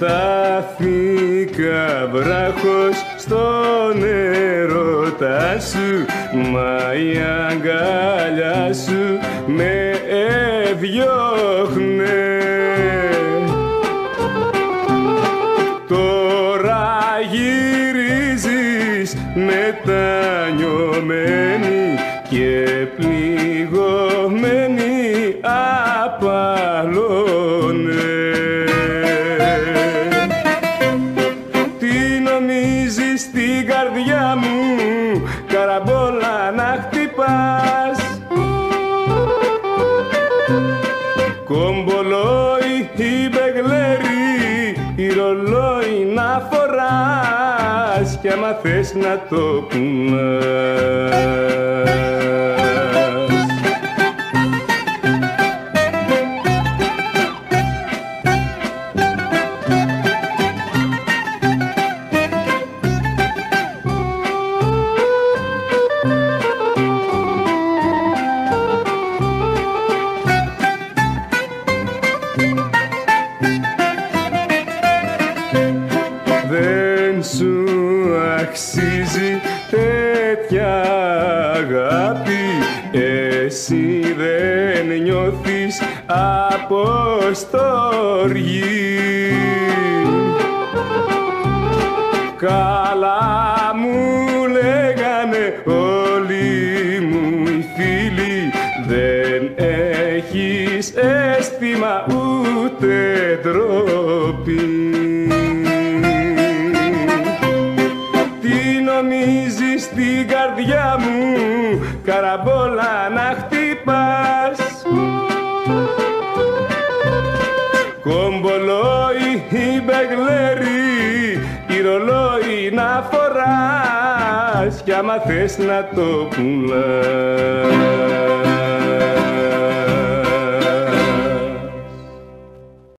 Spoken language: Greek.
Στάθηκα βράχος στον έρωτά σου Μα η αγκαλιά σου με έδιωχνε Τώρα γυρίζεις μετανιωμένη και πληγωμένη Κομπολόι η μπεγλέρι η ρολόι να φοράς. Κι άμα θες να το κουνάς Δεν σου αξίζει τέτοια αγάπη. Εσύ δεν νιώθεις αποστοργή. Καλά μου λέγανε όλοι μου οι φίλοι. Δεν έχεις αίσθημα ούτε ντροπή καραμπόλα να χτυπάς. Κομπολόι η μπεγλέρι η ρολόι να φοράς. Κι άμα θες να το πουλάς